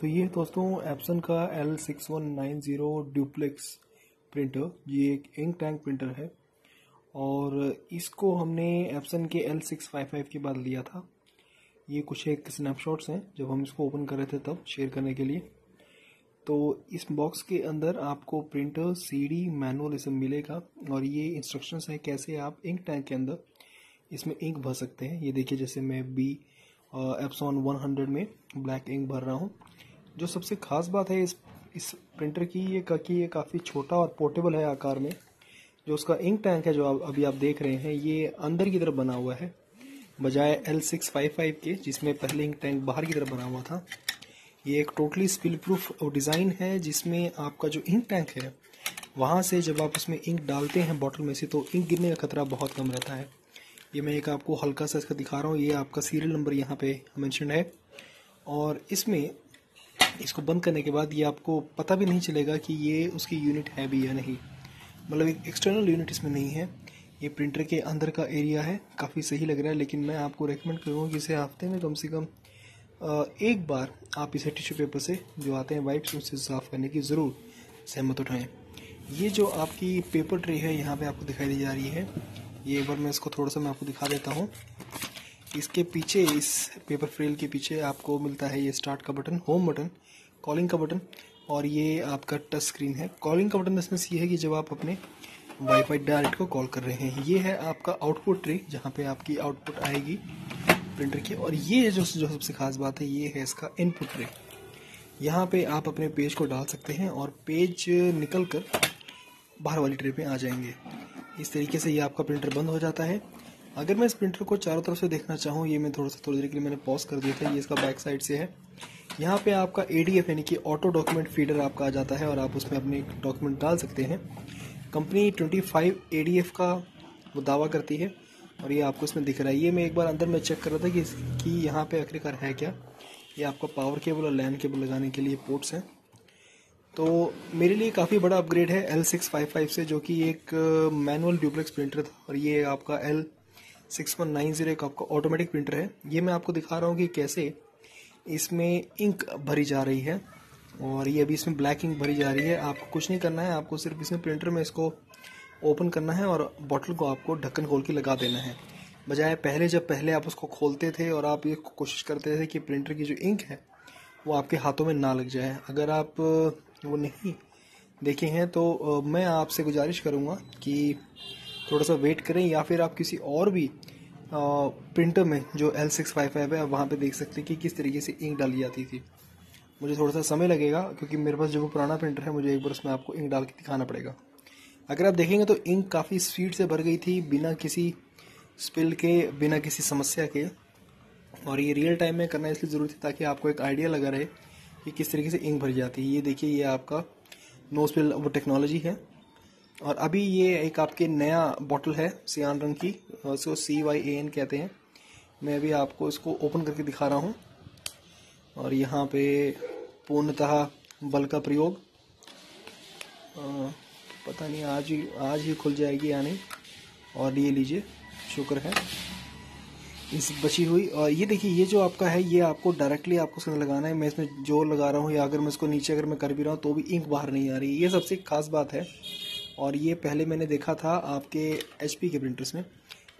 तो ये दोस्तों एप्सन का L six one nine zero duplex printer ये एक इंक टैंक प्रिंटर है। और इसको हमने एप्सन के एल सिक्स फाइव फाइव के बाद लिया था। ये कुछ एक स्नैपशॉट्स हैं, जब हम इसको ओपन कर रहे थे तब शेयर करने के लिए। तो इस बॉक्स के अंदर आपको प्रिंटर सीडी मैनुअल इसमें मिलेगा। और ये इंस्ट्रक्शंस है कैसे आप इंक टैंक के अंदर इसमें इंक भर सकते हैं। ये देखिए, जैसे मैं बी एप्सॉन 100 में ब्लैक इंक भर रहा हूँ। जो सबसे ख़ास बात है इस इस प्रिंटर की, ये का कि ये काफ़ी छोटा और पोर्टेबल है आकार में। जो उसका इंक टैंक है जो आप, अभी आप देख रहे हैं, ये अंदर की तरफ़ बना हुआ है, बजाय एल सिक्स फाइव फाइव के, जिसमें पहले इंक टैंक बाहर की तरफ़ बना हुआ था। ये एक टोटली स्पिल प्रूफ डिज़ाइन है, जिसमें आपका जो इंक टैंक है, वहाँ से जब आप उसमें इंक डालते हैं बॉटल में से तो इंक गिरने का खतरा बहुत कम रहता है। ये मैं एक आपको हल्का सा इसका दिखा रहा हूँ, ये आपका सीरियल नंबर यहाँ पे मैंशन है। और इसमें इसको बंद करने के बाद ये आपको पता भी नहीं चलेगा कि ये उसकी यूनिट है भी या नहीं। मतलब एक एक्सटर्नल यूनिट इसमें नहीं है। ये प्रिंटर के अंदर का एरिया है, काफ़ी सही लग रहा है, लेकिन मैं आपको रेकमेंड करूँगा कि इसे हफ़्ते में कम से कम एक बार आप इसे टिश्यू पेपर से जो आते हैं वाइप्स उनसे साफ़ करने की ज़रूर सहमत उठाएँ। ये जो आपकी पेपर ट्रे है, यहाँ पे आपको दिखाई दी जा रही है। ये एक बार मैं इसको थोड़ा सा मैं आपको दिखा देता हूँ। इसके पीछे, इस पेपर फ्रेल के पीछे आपको मिलता है ये स्टार्ट का बटन होम बटन कॉलिंग का बटन और ये आपका टच स्क्रीन है। कॉलिंग का बटन इसमें ये है कि जब आप अपने वाईफाई डायरेक्ट को कॉल कर रहे हैं, ये है आपका आउटपुट ट्रे जहाँ पे आपकी आउटपुट आएगी प्रिंटर की और ये जो जो सबसे खास बात है, ये है इसका इनपुट ट्रे यहाँ पे आप अपने पेज को डाल सकते हैं और पेज निकल कर बाहर वाली ट्रे पे आ जाएँगे। इस तरीके से ये आपका प्रिंटर बंद हो जाता है। अगर मैं इस प्रिंटर को चारों तरफ़ से देखना चाहूँ, ये मैं थोड़ा सा थोड़ी देर के लिए मैंने पॉज कर दिया था, ये इसका बैक साइड से है। यहाँ पे आपका एडीएफ यानी कि ऑटो डॉक्यूमेंट फीडर आपका आ जाता है और आप उसमें अपने डॉक्यूमेंट डाल सकते हैं। कंपनी 25 एडीएफ का वो दावा करती है और ये आपको इसमें दिख रहा है। ये मैं एक बार अंदर में चेक कर रहा था कि इसकी यहाँ पे आखिरकार है क्या? ये आपका पावर केबल और लैंड केबल लगाने के लिए पोर्ट्स हैं। तो मेरे लिए काफ़ी बड़ा अपग्रेड है एल सिक्स फाइव फाइव से, जो कि एक मैनुअल ड्यूप्लेक्स प्रिंटर था और ये आपका L six one nine zero एक आपका ऑटोमेटिक प्रिंटर है। ये मैं आपको दिखा रहा हूँ कि कैसे इसमें इंक भरी जा रही है और ये अभी इसमें ब्लैक इंक भरी जा रही है। आपको कुछ नहीं करना है, आपको सिर्फ़ इसमें प्रिंटर में इसको ओपन करना है और बॉटल को आपको ढक्कन खोल के लगा देना है। बजाय पहले जब पहले आप उसको खोलते थे और आप ये कोशिश करते थे कि प्रिंटर की जो इंक है वो आपके हाथों में ना लग जाए। अगर आप, वो नहीं देखे हैं तो मैं आपसे गुजारिश करूँगा कि थोड़ा सा वेट करें या फिर आप किसी और भी प्रिंटर में जो एल सिक्स फाइव फाइव है, आप वहाँ पे देख सकते हैं कि किस तरीके से इंक डाली जाती थी। मुझे थोड़ा सा समय लगेगा क्योंकि मेरे पास जो वो पुराना प्रिंटर है, मुझे एक बार उसमें आपको इंक डाल के दिखाना पड़ेगा। अगर आप देखेंगे तो इंक काफ़ी स्पीड से भर गई थी बिना किसी स्पिल के, बिना किसी समस्या के। और ये रियल टाइम में करना इसलिए ज़रूरी थी ताकि आपको एक आइडिया लगा रहे कि किस तरीके से इंक भरी जाती है। ये देखिए, ये आपका नो स्पिल वो टेक्नोलॉजी है। और अभी ये एक आपके नया बॉटल है सियान रंग की इसको सी वाई ए एन कहते हैं। मैं अभी आपको इसको ओपन करके दिखा रहा हूँ। और यहाँ पे पूर्णतः बल का प्रयोग। पता नहीं आज ही आज ही खुल जाएगी या नहीं। और ये लीजिए, शुक्र है। इस बची हुई, और ये देखिए, ये जो आपका है, ये आपको डायरेक्टली आपको उसके लगाना है। मैं इसमें ज़ोर लगा रहा हूँ या अगर मैं इसको नीचे अगर मैं कर भी रहा हूँ तो भी इंक बाहर नहीं आ रही। ये सबसे खास बात है। और ये पहले मैंने देखा था आपके एचपी के प्रिंटर्स में।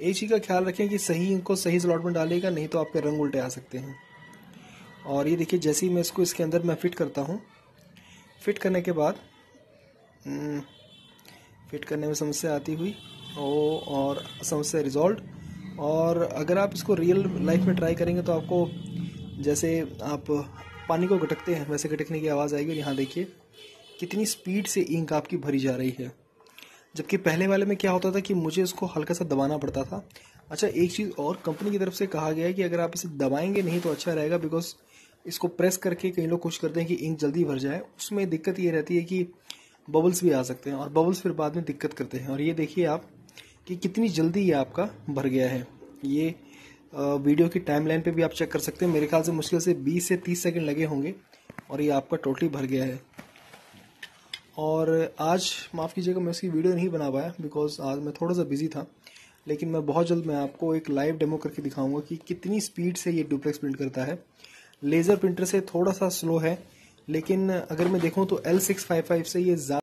एक चीज़ का ख्याल रखें कि सही इनको सही स्लॉट में डालेगा नहीं तो आपके रंग उल्टे आ सकते हैं। और ये देखिए जैसे ही मैं इसको इसके अंदर मैं फिट करता हूँ फिट करने के बाद हम्म, फिट करने में समस्या आती हुई ओ और समस्या रिजॉल्व और अगर आप इसको रियल लाइफ में ट्राई करेंगे तो आपको जैसे आप पानी को गटकते हैं वैसे गटकने की आवाज़ आएगी। और यहाँ देखिए कितनी स्पीड से इंक आपकी भरी जा रही है। जबकि पहले वाले में क्या होता था कि मुझे उसको हल्का सा दबाना पड़ता था। अच्छा एक चीज़ और कंपनी की तरफ़ से कहा गया है कि अगर आप इसे दबाएँगे नहीं तो अच्छा रहेगा बिकॉज़ इसको प्रेस करके कई लोग कोशिश करते हैं कि इंक जल्दी भर जाए। उसमें दिक्कत ये रहती है कि बबल्स भी आ सकते हैं और बबल्स फिर बाद में दिक्कत करते हैं। और ये देखिए आप कि कितनी जल्दी ये आपका भर गया है। ये वीडियो की टाइम लाइन पर भी आप चेक कर सकते हैं। मेरे ख्याल से मुश्किल से 20 से 30 सेकंड लगे होंगे और ये आपका टोटली भर गया है। और आज, माफ़ कीजिएगा, मैं उसकी वीडियो नहीं बना पाया बिकॉज़ आज मैं थोड़ा सा बिज़ी था, लेकिन मैं बहुत जल्द मैं आपको एक लाइव डेमो करके दिखाऊँगा कि कितनी स्पीड से ये डुप्लेक्स प्रिंट करता है। लेज़र प्रिंटर से थोड़ा सा स्लो है, लेकिन अगर मैं देखूँ तो एल सिक्स फाइव फाइव से ये